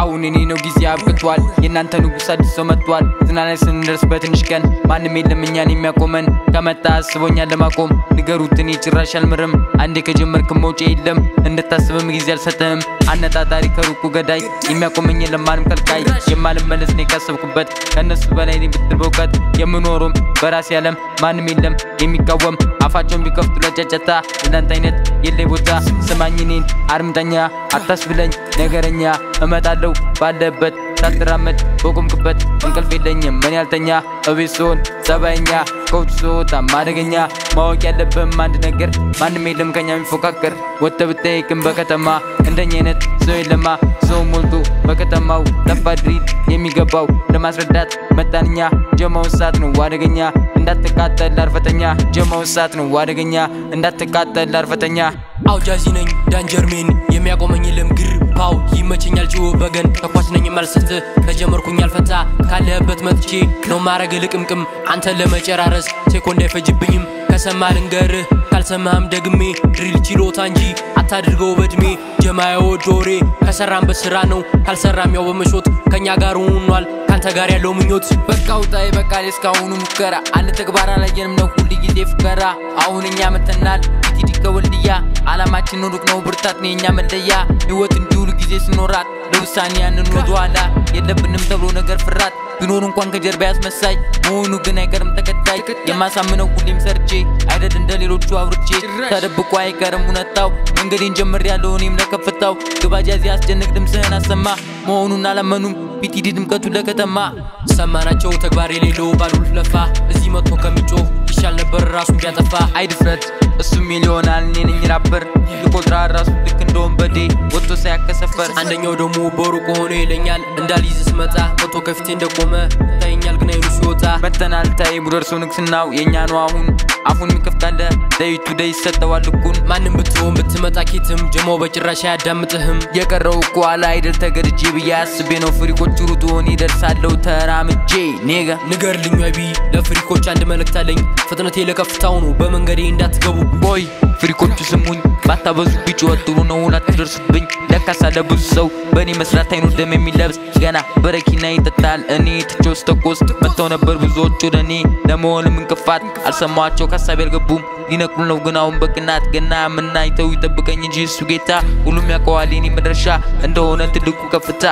አሁን እኔ ነው ጊዜ አብቅቷል። የእናንተ ንጉሥ አዲስ ሰው መጥቷል። ዝና ላይ ስንደርስ በትንሽ ቀን ማንም የለም እኛን የሚያቆመን። ከመጣ አስቦኛል ለማቆም ንገሩት፣ እኔ አልምርም። አንዴ ከጀመርክ መውጫ የለም። እንድታስብም ጊዜ አልሰጥህም። አነጣጣሪ ከሩቁ ገዳይ የሚያቆመኝ የለም ማንም ከልካይ። የማልመለስ ነው ካሰብኩበት ከእነሱ በላይ ብትል በእውቀት የምኖረውም በራሴ ዓለም ማንም የለም የሚቃወም። አፋቸውን ቢከፍቱ ለጨጨታ እንዳንተ አይነት የለይ ቦታ ስማኝ እኔን አድምጠኛ አታስብለኝ ነገረኛ። እመጣለሁ ባለበት ሳትራመድ በቆምክበት እንቅልፍ የለኝም። ምን ያልተኛ እቤት ስሆን ጸባይኛ ከውጭ ስወጣ ማደገኛ ማወቅ ያለብህም አንድ ነገር ማንም የለም ከኛ የሚፎካከር። ወጥተህ ብትጠይቅም በከተማ እንደኛ አይነት ሰው የለማ። ሰው ሞልቶ በከተማው ጠፋ የሚገባው ለማስረዳት መጣንኛ። ጀማውን ሰዓት ነው አደገኛ እንዳትቃጠል ላርፈተኛ ጀማውን ሰዓት ነው አደገኛ እንዳትቃጠል ላርፈተኛ አውጃዚ ነኝ ዳንጀርሜን የሚያቆመኝ የለም ግር ፓው። ይመቸኛል ጭዎ በገን ተኳሽ ነኝ የማልሰት ከጀመርኩኝ አልፈታ ካለህበት መጥቼ ነው ማረግ ልቅምቅም። አንተን ለመጨራረስ ሴኮንድ አይፈጅብኝም። ከሰማ ልንገርህ ካልሰማህም ደግሜ ድሪል ችሎታ እንጂ አታድርገው በእድሜ ጀማ የወድ ወሬ ከሰራም በስራ ነው ካልሰራም ያው በመሾት ከኛ ጋር ሆኗል። ካንተ ጋር ያለው ምኞት በቃ ውጣ ይበቃል። እስካሁኑ ሙከራ አንድ ተግባር አላየንም ነው ሁል ጊዜ ፉከራ አሁን እኛ መተናል ቲዲ ከወልድያ። አላማችን ሩቅ ነው ብርታት ነው የኛ መለያ። ህይወት እንዲሁሉ ጊዜ ስኖራት ለውሳኔ ያንን ወደኋላ የለብንም ተብሎ ነገር ፍራት ቢኖር እንኳን ከጀርባ ያስመሳይ መሆኑ ግን አይቀርም ተከታይ። የማሳምነው ሁሌም ሰርቼ አይደል እንደ ሌሎቹ አውርቼ ተደብቆ አይቀርም እውነታው። መንገዴን ጀምር ያለው እኔም ለከፍታው። ግባጃዚ አስጨንቅ ድምፅህን አሰማ መሆኑን አላመኑም። ቢቲዲ ድምቀቱ ለከተማ ሰማናቸው ተግባር የሌለው ባሉት ለፋ። እዚህ መጥቶ ከሚጮህ ይሻል ነበር ራሱን ቢያጠፋ። አይድፍረት እሱም ይሆናል እኔ ነኝ ራፐር። ልቆጥራ ራሱ ልክ እንደ ወንበዴ ወጥቶ ሳያከሰፈር አንደኛው ደግሞ በሩቅ ሆኖ ይለኛል እንዳልይዝ ስመጣ መቶ ከፊቴ እንደቆመ ታየኛል ግን መተናል ታይ ሙደርሶ ንግስናው የእኛ ነው አሁን። አፉን የሚከፍታለ ደይቱ ደይ ይሰጠዋል ልኩን። ማንም ብትሆን ብትመጣ ኬትም ጀማው በጭራሽ አያዳምጥህም። የቀረው እኮ አለ አይደል ተገድጄ ብዬ አስቤ ነው። ፍሪኮቹ ሩጡ እኔ ደርሳለሁ ተራምጄ። ኔጋ ንገርልኝ ቢ ለፍሪኮች አንድ መልእክት አለኝ። ፍጥነቴ ለከፍታው ነው በመንገዴ እንዳትገቡ። ቦይ ፍሪኮቹ ስሙኝ ባታበዙ ቢጭወት ጥሩ ነው አትደርሱብኝ። ለካሳ ለብዙ ሰው በእኔ መስራት አይኑ ደም የሚለብስ ገና በረኪና ይጠጣል እኔ ትቼው ስተኮስ መጥተው ነበር ብዙዎች ወደ እኔ ለመሆንም እንቅፋት አልሰማቸው? ከሀሳብ ያልገቡም። ሊነቅሉ ነው ግን አሁን በቅናት ገና ምናይተው ይጠብቀኝ እንጂ እሱ ጌታ ሁሉም ያውቀዋል የኔ መድረሻ እንደሆነ ትልቁ ከፍታ